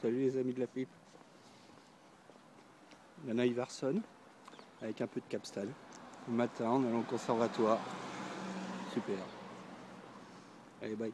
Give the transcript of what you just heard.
Salut les amis de la pipe. Nana Iverson avec un peu de capstan. Le matin, on allant au conservatoire. Super. Allez, bye.